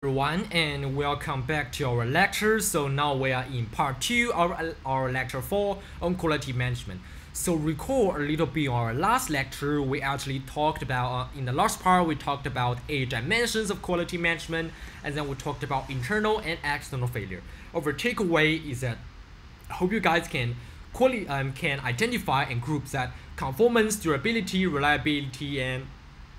everyone and welcome back to our lecture. So now we are in part two of our lecture four on quality management. So recall a little bit our last lecture we actually talked about uh, in the last part we talked about eight dimensions of quality management and then we talked about internal and external failure. Our takeaway is that i hope you guys can quality um, can identify and group that conformance durability reliability and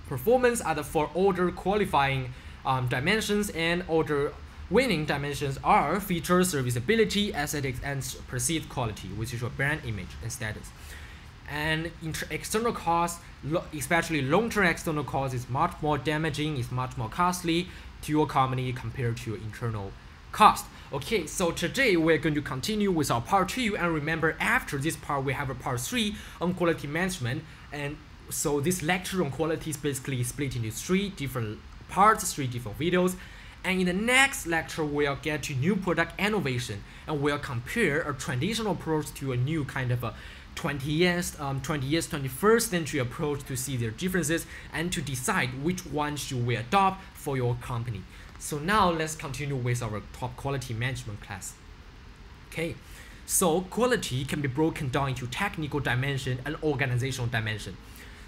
performance are the four order qualifying um, dimensions and order winning dimensions are feature, serviceability, aesthetics, and perceived quality, which is your brand image and status. And external costs, especially long-term external costs, is much more damaging, is much more costly to your company compared to your internal cost. Okay, so today we're going to continue with our part two, and remember after this part we have a part three on quality management, and so this lecture on quality is basically split into three different parts, three different videos. And in the next lecture, we'll get to new product innovation and we'll compare a traditional approach to a new kind of a 20 years, um, 20 years, 21st century approach to see their differences and to decide which one should we adopt for your company. So now let's continue with our top quality management class. Okay, so quality can be broken down into technical dimension and organizational dimension.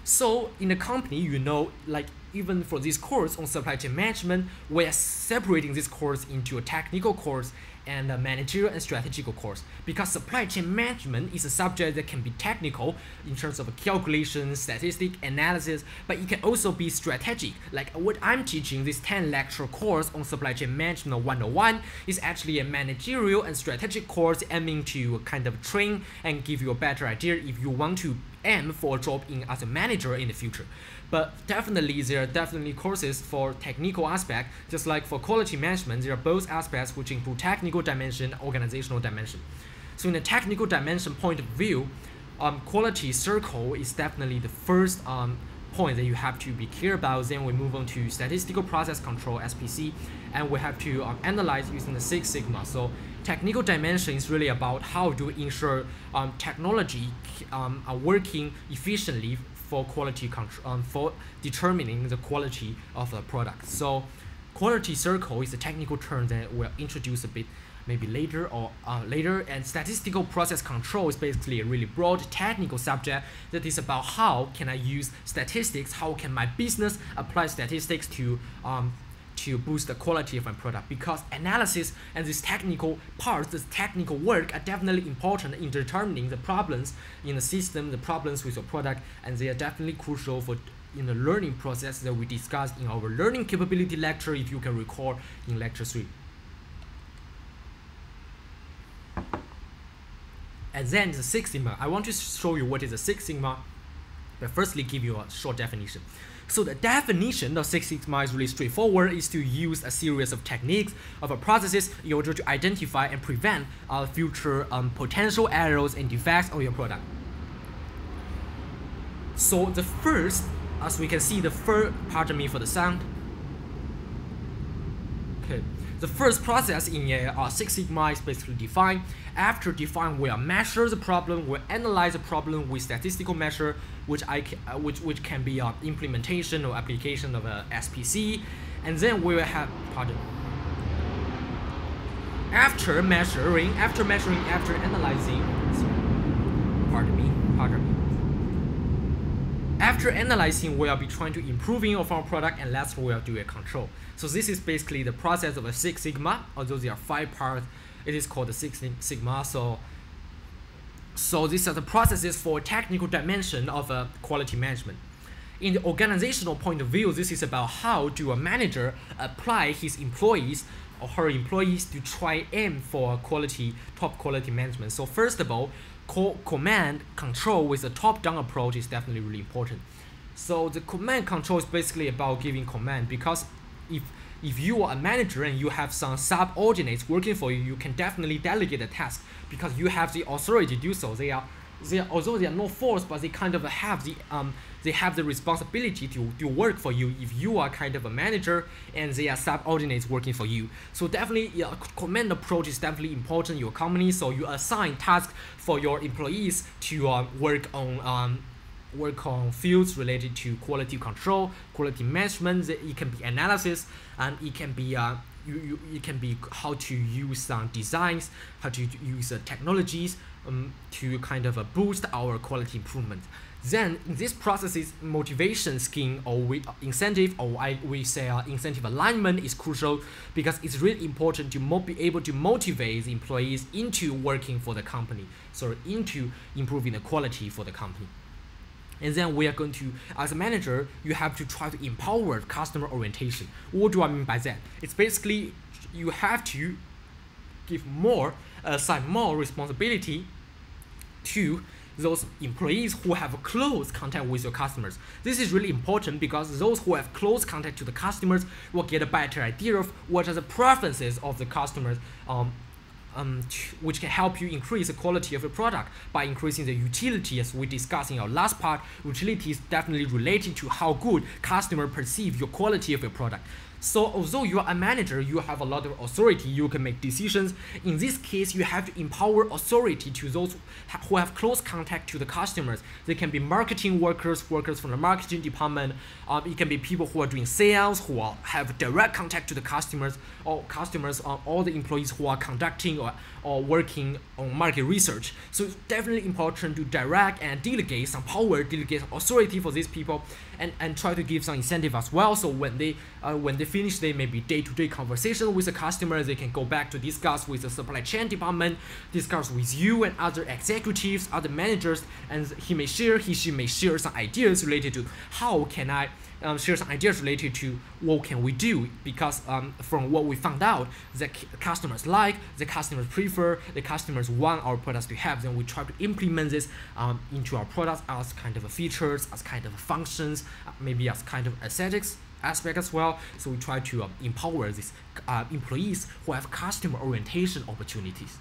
So in the company, you know, like even for this course on supply chain management, we are separating this course into a technical course and a managerial and strategical course because supply chain management is a subject that can be technical in terms of calculation, statistic, analysis, but it can also be strategic. Like what I'm teaching, this 10 lecture course on supply chain management 101 is actually a managerial and strategic course aiming to kind of train and give you a better idea if you want to aim for a job in as a manager in the future. But definitely there are definitely courses for technical aspect, just like for quality management, there are both aspects which include technical dimension, organizational dimension. So in the technical dimension point of view, um, quality circle is definitely the first um, point that you have to be clear about. Then we move on to statistical process control, SPC, and we have to um, analyze using the Six Sigma. So technical dimension is really about how to ensure um, technology um, are working efficiently for quality control, um, for determining the quality of the product. So quality circle is a technical term that we'll introduce a bit maybe later or uh, later and statistical process control is basically a really broad technical subject that is about how can I use statistics how can my business apply statistics to um, to boost the quality of my product because analysis and this technical parts, this technical work are definitely important in determining the problems in the system, the problems with your product, and they are definitely crucial for in the learning process that we discussed in our learning capability lecture if you can recall in lecture 3. And then the Six Sigma. I want to show you what is a Six Sigma, but firstly give you a short definition. So the definition of Six Sigma is really straightforward, is to use a series of techniques of a processes in order to identify and prevent uh, future um, potential errors and defects on your product. So the first, as we can see, the first, pardon me for the sound. Okay, the first process in a Six Sigma is basically defined. After define, we'll measure the problem, we'll analyze the problem with statistical measure, which I can, uh, which which can be uh, implementation or application of a SPC, and then we will have pardon. After measuring, after measuring, after analyzing, me, pardon me. After analyzing, we'll be trying to improving of our product and lastly we'll do a control. So this is basically the process of a Six Sigma, although there are five parts, it is called the Six Sigma. So so these are the processes for technical dimension of uh, quality management. In the organizational point of view, this is about how do a manager apply his employees or her employees to try aim for quality, top quality management. So first of all, co command control with a top-down approach is definitely really important. So the command control is basically about giving command because if if you are a manager and you have some subordinates working for you, you can definitely delegate the task because you have the authority to do so. They are they although they are not forced, but they kind of have the um they have the responsibility to do work for you if you are kind of a manager and they are subordinates working for you. So definitely, yeah, command approach is definitely important in your company. So you assign tasks for your employees to uh, work on um work on fields related to quality control, quality management. It can be analysis, and it can be uh, you, you, it can be how to use some designs, how to use uh, technologies um, to kind of uh, boost our quality improvement. Then this process's motivation scheme or we, uh, incentive or I, we say uh, incentive alignment is crucial because it's really important to be able to motivate the employees into working for the company, so into improving the quality for the company. And then we are going to, as a manager, you have to try to empower customer orientation. What do I mean by that? It's basically you have to give more, assign more responsibility to those employees who have close contact with your customers. This is really important because those who have close contact to the customers will get a better idea of what are the preferences of the customers um, um, which can help you increase the quality of your product by increasing the utility as we discussed in our last part. Utility is definitely related to how good customer perceive your quality of your product. So although you are a manager, you have a lot of authority, you can make decisions. In this case, you have to empower authority to those who have close contact to the customers. They can be marketing workers, workers from the marketing department. Um, it can be people who are doing sales, who are, have direct contact to the customers, or customers, or all the employees who are conducting or, or working on market research. So it's definitely important to direct and delegate some power, delegate authority for these people, and, and try to give some incentive as well. So when they uh, when they finish their maybe day-to-day conversation with the customer, they can go back to discuss with the supply chain department, discuss with you and other executives, other managers, and he may share, he she may share some ideas related to how can I um, share some ideas related to what can we do because um, from what we found out the customers like the customers prefer the customers want our products to have then we try to implement this um, into our products as kind of features as kind of functions uh, maybe as kind of aesthetics aspect as well. So we try to uh, empower these uh, employees who have customer orientation opportunities.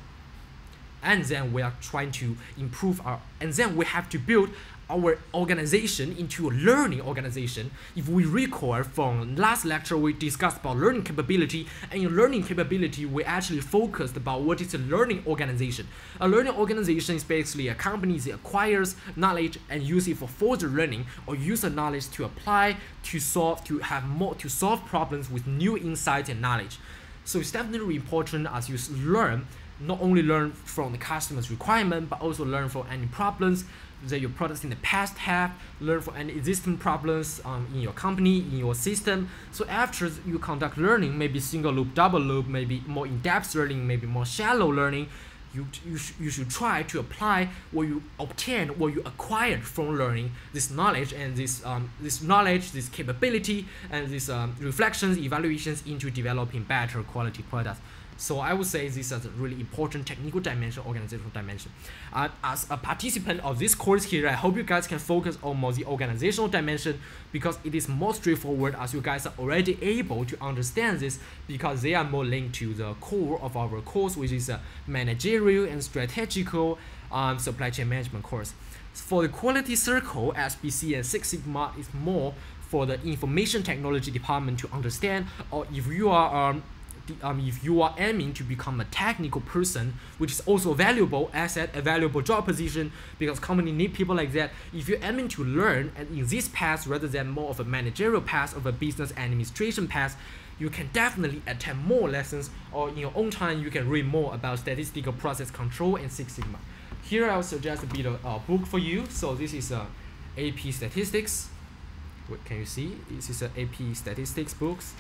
And then we are trying to improve our, and then we have to build our organization into a learning organization. If we recall from last lecture, we discussed about learning capability, and in learning capability, we actually focused about what is a learning organization. A learning organization is basically a company that acquires knowledge and use it for further learning, or use the knowledge to apply to solve to have more to solve problems with new insights and knowledge. So it's definitely important as you learn not only learn from the customer's requirement, but also learn from any problems that your products in the past have, learn from any existing problems um, in your company, in your system. So after you conduct learning, maybe single loop, double loop, maybe more in-depth learning, maybe more shallow learning, you, you, sh you should try to apply what you obtain, what you acquired from learning this knowledge and this, um, this knowledge, this capability, and these um, reflections, evaluations into developing better quality products. So I would say this is a really important technical dimension, organizational dimension. Uh, as a participant of this course here, I hope you guys can focus on more the organizational dimension because it is more straightforward as you guys are already able to understand this because they are more linked to the core of our course, which is a managerial and strategical um, supply chain management course. For the quality circle, SPC and Six Sigma is more for the information technology department to understand or if you are um, um, if you are aiming to become a technical person, which is also a valuable asset, a valuable job position, because company need people like that. If you're aiming to learn and in this path rather than more of a managerial path of a business administration path, you can definitely attend more lessons or in your own time you can read more about statistical process control and Six Sigma. Here I will suggest a bit of a book for you. So this is a AP statistics. What can you see? This is a AP statistics books.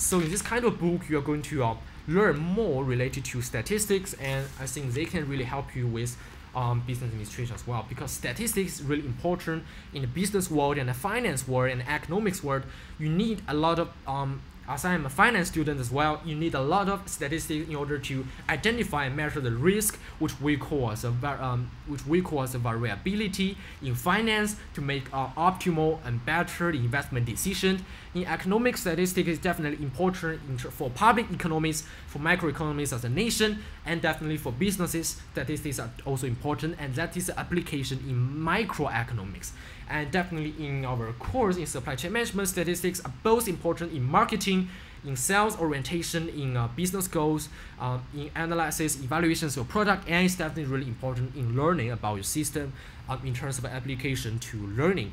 So in this kind of book, you're going to uh, learn more related to statistics, and I think they can really help you with um, business administration as well because statistics is really important in the business world and the finance world and economics world. You need a lot of um, as I am a finance student as well, you need a lot of statistics in order to identify and measure the risk, which we call as a um, which we call as a variability in finance to make uh, optimal and better investment decision. In economic statistics is definitely important for public economies, for microeconomies as a nation, and definitely for businesses. Statistics are also important, and that is application in microeconomics and definitely in our course in supply chain management, statistics are both important in marketing in sales orientation, in uh, business goals, um, in analysis, evaluations of product, and it's definitely really important in learning about your system um, in terms of application to learning.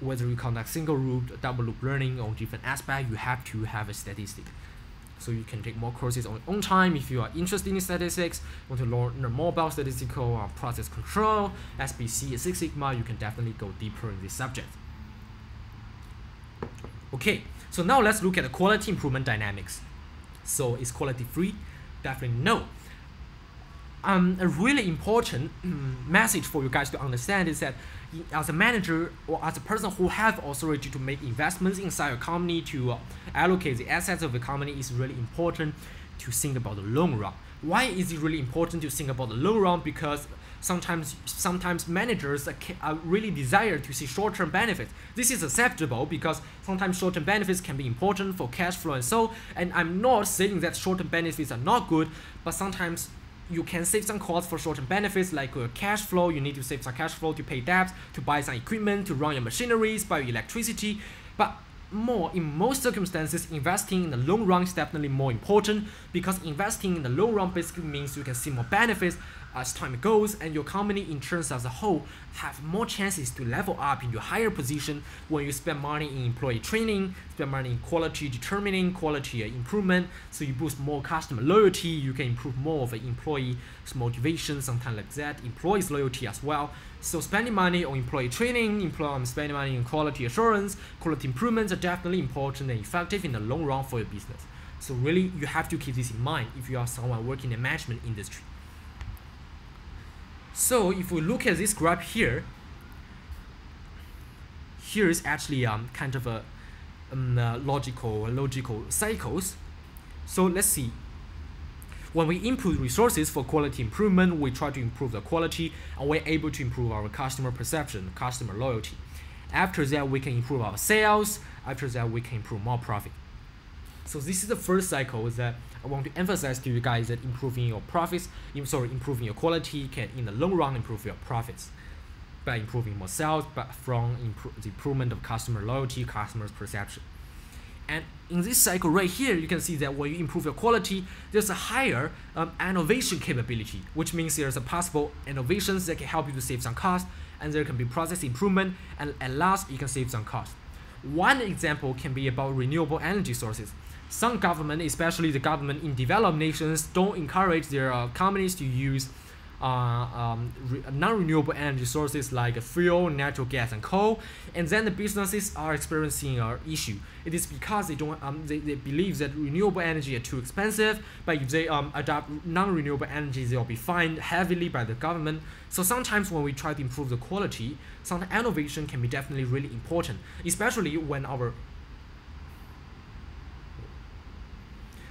Whether you conduct single loop, double loop learning on different aspects, you have to have a statistic. So you can take more courses on your own time if you are interested in statistics, want to learn, more about statistical uh, process control, SPC, Six Sigma, you can definitely go deeper in this subject. Okay, so now let's look at the quality improvement dynamics. So is quality free? Definitely no. Um, a really important mm, message for you guys to understand is that as a manager or as a person who have authority to make investments inside a company to uh, allocate the assets of the company is really important to think about the long run. Why is it really important to think about the long run? Because sometimes sometimes managers are really desire to see short-term benefits. This is acceptable because sometimes short-term benefits can be important for cash flow and so. And I'm not saying that short-term benefits are not good, but sometimes you can save some costs for short-term benefits like uh, cash flow. You need to save some cash flow to pay debts, to buy some equipment, to run your machineries, buy your electricity. But more in most circumstances, investing in the long run is definitely more important because investing in the long run basically means you can see more benefits as time goes and your company in terms as a whole have more chances to level up in your higher position when you spend money in employee training, spend money in quality determining, quality improvement, so you boost more customer loyalty, you can improve more of employee's motivation, sometimes like that, employees loyalty as well. So spending money on employee training, employee um, spending money on quality assurance, quality improvements are definitely important and effective in the long run for your business. So really, you have to keep this in mind if you are someone working in the management industry. So if we look at this graph here, here is actually um, kind of a um, uh, logical logical cycles. So let's see. When we input resources for quality improvement, we try to improve the quality and we're able to improve our customer perception, customer loyalty. After that, we can improve our sales. After that, we can improve more profit. So this is the first cycle that I want to emphasize to you guys that improving your profits, sorry, improving your quality can in the long run improve your profits by improving more sales, but from the improvement of customer loyalty, customers perception. And in this cycle right here, you can see that when you improve your quality, there's a higher um, innovation capability, which means there's a possible innovations that can help you to save some cost, and there can be process improvement, and at last, you can save some cost. One example can be about renewable energy sources some government, especially the government in developed nations, don't encourage their uh, companies to use uh, um, non-renewable energy sources like fuel, natural gas, and coal, and then the businesses are experiencing an issue. It is because they don't um, they, they believe that renewable energy are too expensive, but if they um, adopt non-renewable energy, they'll be fined heavily by the government. So sometimes when we try to improve the quality, some innovation can be definitely really important, especially when our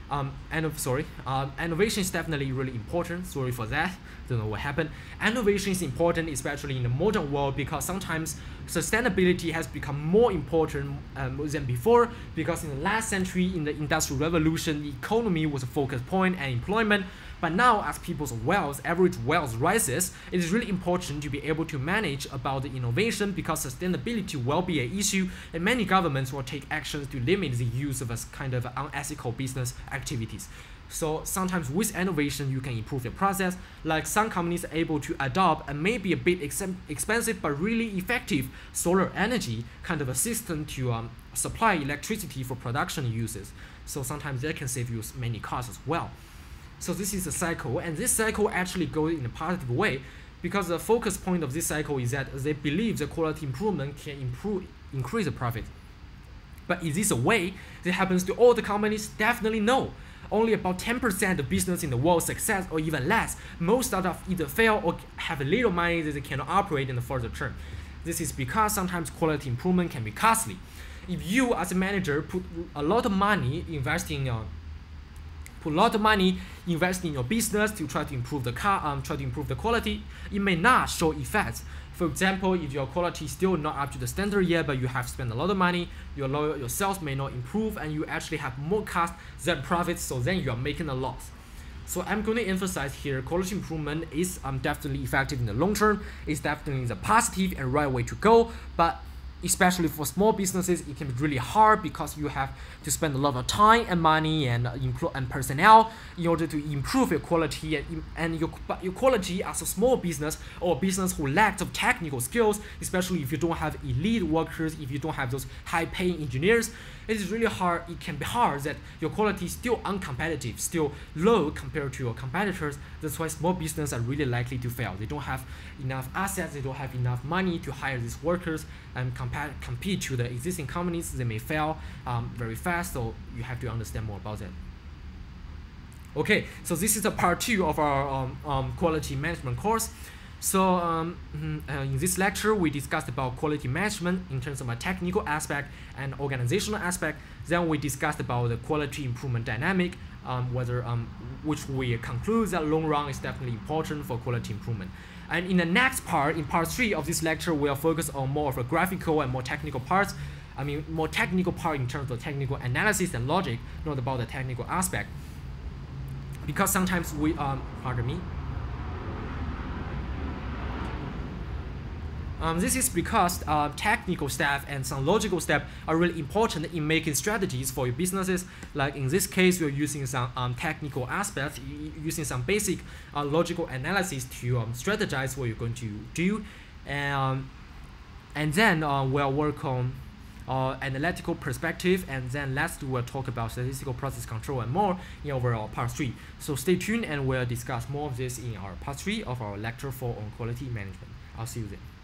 um, and sorry, um, innovation is definitely really important. Sorry for that. Don't know what happened. Innovation is important, especially in the modern world, because sometimes sustainability has become more important um, than before. Because in the last century, in the industrial revolution, the economy was a focus point and employment but now, as people's wealth, average wealth rises, it is really important to be able to manage about the innovation because sustainability will be an issue, and many governments will take actions to limit the use of a kind of unethical business activities. So sometimes with innovation, you can improve the process. Like some companies are able to adopt and maybe a bit ex expensive but really effective solar energy kind of a system to um, supply electricity for production uses. So sometimes that can save you many costs as well. So this is a cycle, and this cycle actually goes in a positive way because the focus point of this cycle is that they believe the quality improvement can improve increase the profit. But is this a way that happens to all the companies? Definitely no. Only about 10% of business in the world success or even less. Most startups either fail or have little money that they cannot operate in the further term. This is because sometimes quality improvement can be costly. If you as a manager put a lot of money investing uh, put a lot of money invest in your business to try to improve the car um, try to improve the quality it may not show effects for example if your quality is still not up to the standard yet but you have spent a lot of money your loyal, your sales may not improve and you actually have more cost than profits so then you are making a loss so I'm going to emphasize here quality improvement is um, definitely effective in the long term. It's definitely the positive and right way to go. But especially for small businesses, it can be really hard because you have to spend a lot of time and money and uh, and personnel in order to improve your quality and, and your, your quality as a small business or business who lacks of technical skills, especially if you don't have elite workers, if you don't have those high-paying engineers, it is really hard. It can be hard that your quality is still uncompetitive, still low compared to your competitors. That's why small businesses are really likely to fail. They don't have enough assets, they don't have enough money to hire these workers and compare compete to the existing companies. They may fail um, very fast, so you have to understand more about that. Okay, so this is the part two of our um, um, quality management course. So um, mm, uh, in this lecture, we discussed about quality management in terms of a technical aspect and organizational aspect. Then we discussed about the quality improvement dynamic, um, whether um, which we conclude that long run is definitely important for quality improvement. And in the next part, in part three of this lecture, we'll focus on more of a graphical and more technical parts. I mean, more technical part in terms of technical analysis and logic, not about the technical aspect. Because sometimes we, um, pardon me, Um, this is because uh, technical staff and some logical step are really important in making strategies for your businesses. Like in this case, you're using some um, technical aspects, using some basic uh, logical analysis to um, strategize what you're going to do. And, and then uh, we'll work on uh, analytical perspective, and then last we'll talk about statistical process control and more in overall part 3. So stay tuned and we'll discuss more of this in our part 3 of our lecture 4 on quality management. I'll see you then.